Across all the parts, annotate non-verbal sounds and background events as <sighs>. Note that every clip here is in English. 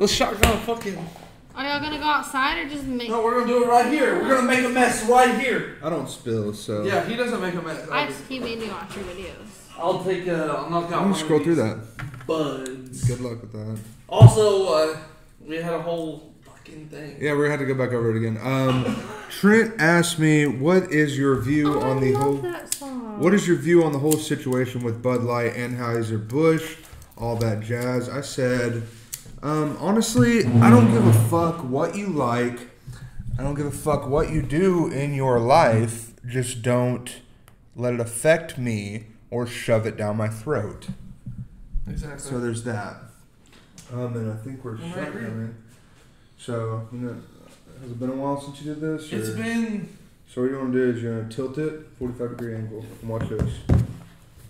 Let's shotgun fucking. Are y'all gonna go outside or just make? No, we're gonna do it right here. We're gonna make a mess right here. I don't spill, so Yeah, he doesn't make a mess. I just keep making you watch your videos. I'll take a. I'll knock out. I'm gonna scroll through that. Buds. Good luck with that. Also, uh, we had a whole fucking thing. Yeah, we're gonna have to go back over it again. Um, Trent asked me, "What is your view Oh, on the I whole? that song. What is your view on the whole situation with Bud Light, and Anheuser Busch, all that jazz?" I said, um, honestly, I don't give a fuck what you like. I don't give a fuck what you do in your life. Just don't let it affect me or shove it down my throat. Exactly. So there's that. Um, and I think we're Well, I agree. shotgunning. So, you know, has it been a while since you did this? it's or- been. So what you want to do is you're gonna tilt it 45 degree angle and watch this.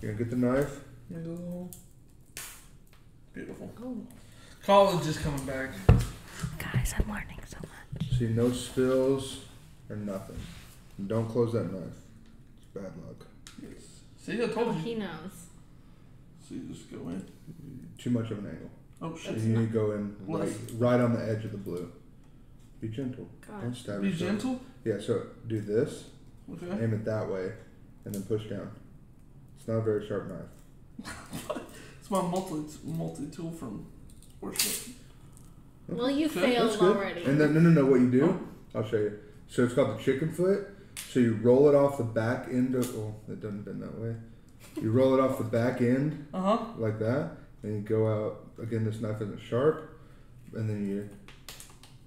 You're gonna get the knife. Beautiful. Oh. College is coming back. Guys, I'm learning so much. See no spills or nothing. And don't close that knife. It's bad luck. Yes. See, I Oh, told you. he knows. So you just go in. Too much of an angle. Oh shit. you need to go in right, right on the edge of the blue. Be gentle. Don't God. stab Be yourself. gentle. Yeah. So do this. Okay. Aim it that way, and then push down. It's not a very sharp knife. <laughs> It's my multi multi tool from worship. Well, you Okay, failed That's good. already. And then no, no, no. What you do? Oh. I'll show you. So it's called the chicken foot. So you roll it off the back end of. Oh, it doesn't bend that way. You roll it off the back end Uh huh. like that, and you go out. Again, this knife isn't sharp, and then you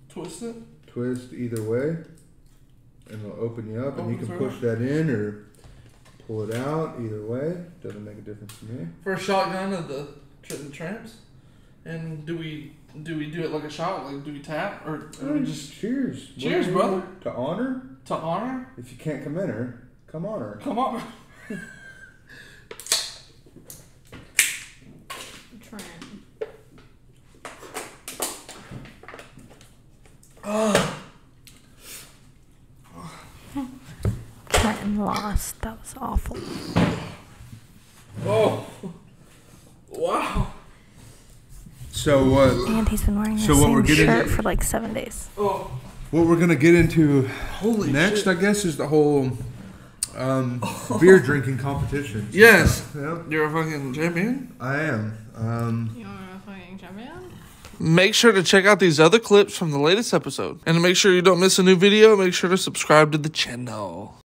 Twist it. twist either way, and it'll open you up, and you can push that in or pull it out. Either way, doesn't make a difference to me. For a shotgun of the, tr- the tramps. And do we do we do it like a shot? Like do we tap or, or oh, we just cheers. Cheers, What- brother. To honor. to honor? If you can't come in her, come on her. Come on. <laughs> Trent. Trenton <sighs> lost. That was awful. Oh. Wow. So what? And he's been wearing the So what same we're getting shirt at- for like seven days. Oh. What we're gonna get into Holy next, shit. I guess, is the whole um, <laughs> beer drinking competition. Yes. Yep, You're a fucking champion. I am. Um, You want a fucking champion? Make sure to check out these other clips from the latest episode. And to make sure you don't miss a new video, make sure to subscribe to the channel.